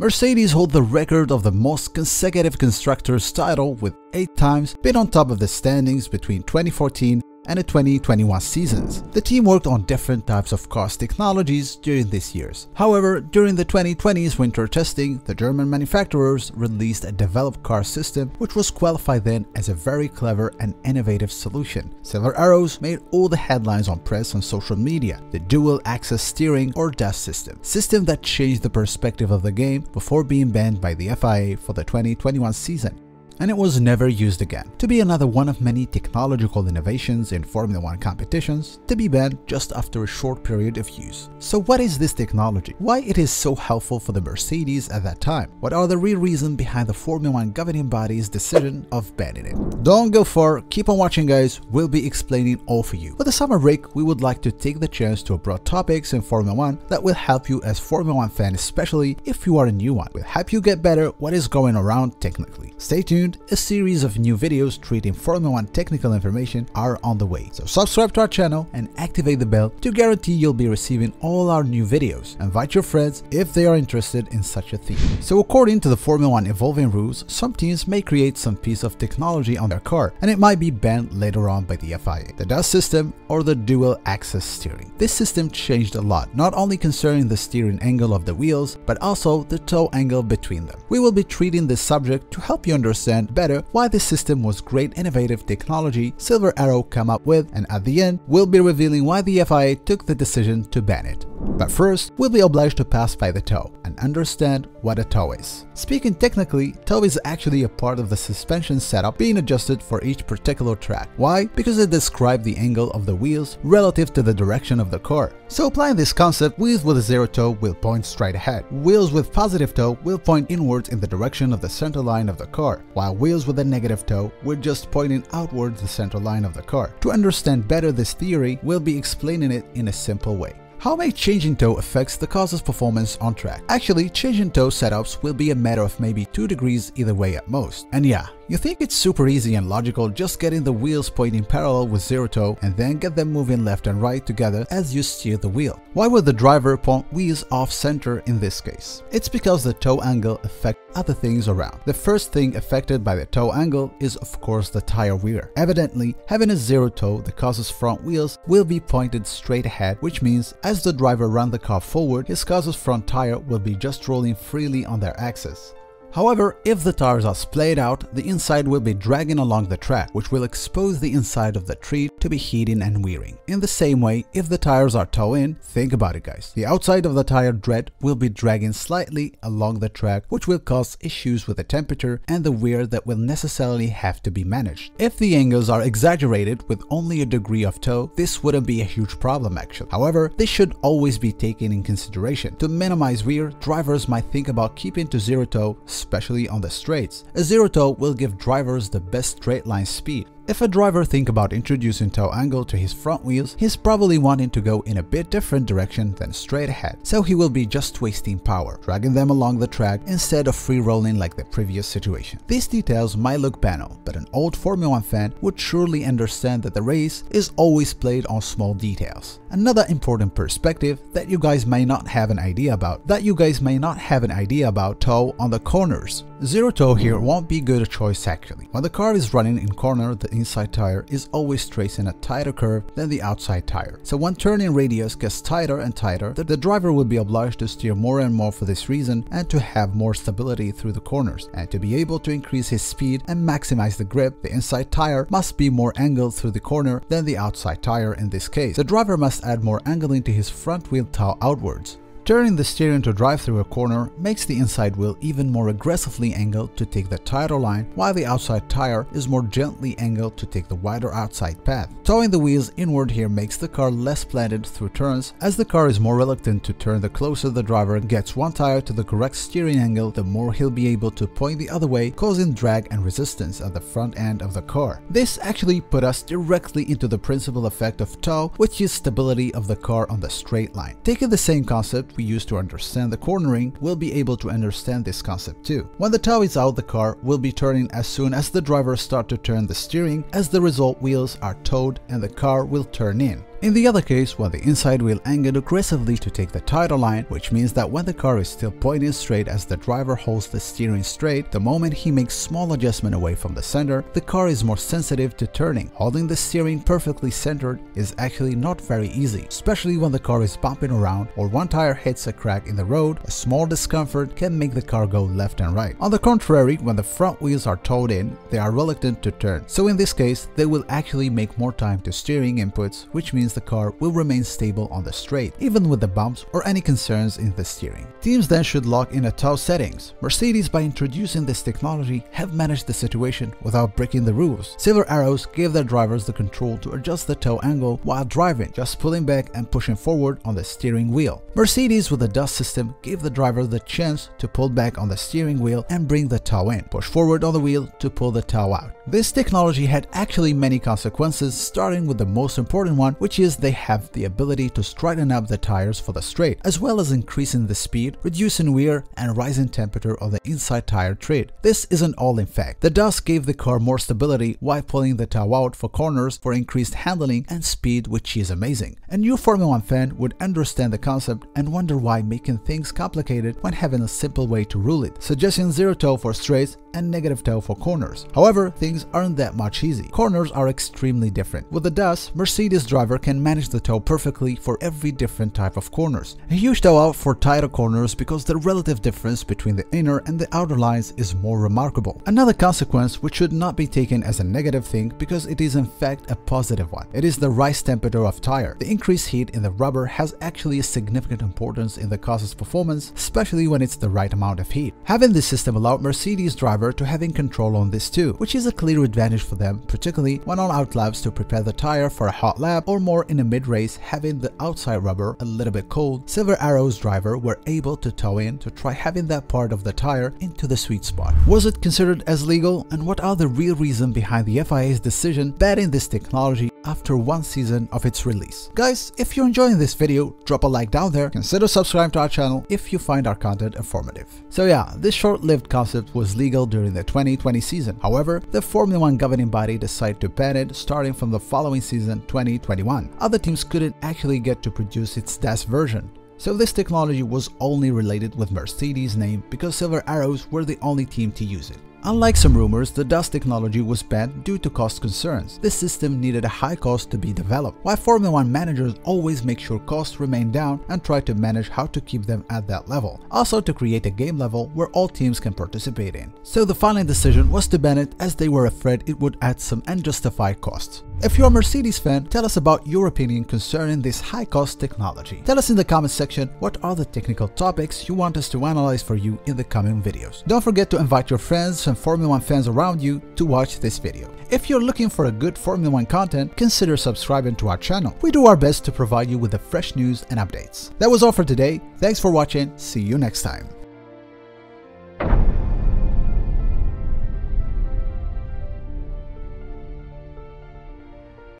Mercedes hold the record of the most consecutive constructors title with 8 times, being on top of the standings between 2014 and the 2021 seasons. The team worked on different types of cars technologies during these years. However, during the 2020s winter testing, the German manufacturers released a developed car system which was qualified then as a very clever and innovative solution. Silver Arrows made all the headlines on press and social media, the dual axis steering or DAS system, system that changed the perspective of the game before being banned by the FIA for the 2021 season and it was never used again, to be another one of many technological innovations in Formula 1 competitions to be banned just after a short period of use. So what is this technology? Why it is so helpful for the Mercedes at that time? What are the real reasons behind the Formula 1 governing body's decision of banning it? Don't go far, keep on watching guys, we'll be explaining all for you. With the summer break, we would like to take the chance to abroad topics in Formula 1 that will help you as Formula 1 fan especially if you are a new one. Will help you get better what is going around technically. Stay tuned a series of new videos treating Formula 1 technical information are on the way. So subscribe to our channel and activate the bell to guarantee you'll be receiving all our new videos. Invite your friends if they are interested in such a theme. So according to the Formula 1 evolving rules, some teams may create some piece of technology on their car and it might be banned later on by the FIA. The DAS system or the dual axis steering. This system changed a lot, not only concerning the steering angle of the wheels, but also the toe angle between them. We will be treating this subject to help you understand understand better why this system was great innovative technology Silver Arrow came up with and at the end we'll be revealing why the FIA took the decision to ban it. But first, we'll be obliged to pass by the toe and understand what a toe is. Speaking technically, toe is actually a part of the suspension setup being adjusted for each particular track. Why? Because it describes the angle of the wheels relative to the direction of the car. So applying this concept, wheels with a zero toe will point straight ahead. Wheels with positive toe will point inwards in the direction of the center line of the car, while wheels with a negative toe will just pointing outwards the center line of the car. To understand better this theory, we'll be explaining it in a simple way. How may changing toe affects the car's performance on track? Actually, changing toe setups will be a matter of maybe 2 degrees either way at most. And yeah, you think it's super easy and logical just getting the wheels pointing parallel with zero toe and then get them moving left and right together as you steer the wheel. Why would the driver point wheels off center in this case? It's because the toe angle affects other things around. The first thing affected by the toe angle is of course the tire wear. Evidently, having a zero toe the car's front wheels will be pointed straight ahead which means as the driver runs the car forward, his car's front tire will be just rolling freely on their axis. However, if the tires are splayed out, the inside will be dragging along the track, which will expose the inside of the tree to be heating and wearing. In the same way, if the tires are toe-in, think about it guys. The outside of the tire tread will be dragging slightly along the track, which will cause issues with the temperature and the wear that will necessarily have to be managed. If the angles are exaggerated with only a degree of toe, this wouldn't be a huge problem actually. However, this should always be taken in consideration. To minimize wear, drivers might think about keeping to zero toe especially on the straights. A zero toe will give drivers the best straight line speed. If a driver think about introducing toe angle to his front wheels, he's probably wanting to go in a bit different direction than straight ahead, so he will be just wasting power, dragging them along the track instead of free rolling like the previous situation. These details might look banal, but an old Formula 1 fan would surely understand that the race is always played on small details. Another important perspective that you guys may not have an idea about, that you guys may not have an idea about toe on the corners. Zero toe here won't be good a choice actually. When the car is running in corner, the inside tire is always tracing a tighter curve than the outside tire. So when turning radius gets tighter and tighter, the, driver will be obliged to steer more and more for this reason and to have more stability through the corners. And to be able to increase his speed and maximize the grip, the inside tire must be more angled through the corner than the outside tire in this case. The driver must add more angling to his front wheel toe outwards. Turning the steering to drive through a corner makes the inside wheel even more aggressively angled to take the tighter line, while the outside tire is more gently angled to take the wider outside path. Toeing the wheels inward here makes the car less planted through turns, as the car is more reluctant to turn the closer the driver gets one tire to the correct steering angle, the more he'll be able to point the other way, causing drag and resistance at the front end of the car. This actually put us directly into the principal effect of toe, which is stability of the car on the straight line. Taking the same concept, we use to understand the cornering, we'll be able to understand this concept too. When the toe is out, the car will be turning as soon as the driver start to turn the steering, as the result wheels are toed and the car will turn in. In the other case, when the inside wheel angled aggressively to take the tighter line, which means that when the car is still pointing straight as the driver holds the steering straight, the moment he makes small adjustment away from the center, the car is more sensitive to turning. Holding the steering perfectly centered is actually not very easy, especially when the car is bumping around or one tire hits a crack in the road, a small discomfort can make the car go left and right. On the contrary, when the front wheels are toed in, they are reluctant to turn. So in this case, they will actually make more time to steering inputs, which means the car will remain stable on the straight, even with the bumps or any concerns in the steering. Teams then should lock in a toe settings. Mercedes, by introducing this technology, have managed the situation without breaking the rules. Silver Arrows gave their drivers the control to adjust the toe angle while driving, just pulling back and pushing forward on the steering wheel. Mercedes with the DAS system gave the driver the chance to pull back on the steering wheel and bring the toe in, push forward on the wheel to pull the toe out. This technology had actually many consequences, starting with the most important one, which is they have the ability to straighten up the tires for the straight, as well as increasing the speed, reducing wear, and rising temperature of the inside tire tread. This isn't all in fact. The DAS gave the car more stability while pulling the toe out for corners for increased handling and speed, which is amazing. A new Formula 1 fan would understand the concept and wonder why making things complicated when having a simple way to rule it, suggesting zero toe for straights and negative toe for corners. However, things aren't that much easy. Corners are extremely different. With the DAS, Mercedes driver can manage the toe perfectly for every different type of corners. A huge toe out for tighter corners because the relative difference between the inner and the outer lines is more remarkable. Another consequence which should not be taken as a negative thing because it is in fact a positive one. It is the rise temperature of tire. The increased heat in the rubber has actually a significant importance in the car's performance, especially when it's the right amount of heat. Having this system allowed Mercedes driver to having control on this too, which is a clear advantage for them, particularly when on out laps to prepare the tire for a hot lap or more in a mid-race having the outside rubber a little bit cold. Silver Arrow's driver were able to toe in to try having that part of the tire into the sweet spot. Was it considered as legal and what are the real reason behind the FIA's decision banning this technology after one season of its release. Guys, if you're enjoying this video, drop a like down there, consider subscribing to our channel if you find our content informative. So yeah, this short-lived concept was legal during the 2020 season. However, the Formula 1 governing body decided to ban it starting from the following season 2021. Other teams couldn't actually get to produce its DAS version. So this technology was only related with Mercedes' name because Silver Arrows were the only team to use it. Unlike some rumors, the DAS technology was banned due to cost concerns. This system needed a high cost to be developed, while Formula 1 managers always make sure costs remain down and try to manage how to keep them at that level. Also to create a game level where all teams can participate in. So the final decision was to ban it as they were afraid it would add some unjustified costs. If you're a Mercedes fan, tell us about your opinion concerning this high-cost technology. Tell us in the comment section what are the technical topics you want us to analyze for you in the coming videos. Don't forget to invite your friends and Formula 1 fans around you to watch this video. If you're looking for a good Formula 1 content, consider subscribing to our channel. We do our best to provide you with the fresh news and updates. That was all for today. Thanks for watching. See you next time.